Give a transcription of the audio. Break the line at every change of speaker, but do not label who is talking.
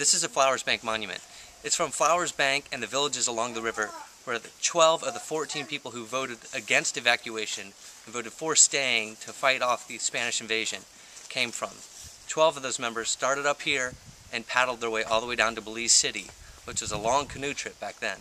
This is a Flowers Bank monument. It's from Flowers Bank and the villages along the river where the 12 of the 14 people who voted against evacuation and voted for staying to fight off the Spanish invasion came from. 12 of those members started up here and paddled their way all the way down to Belize City, which was a long canoe trip back then.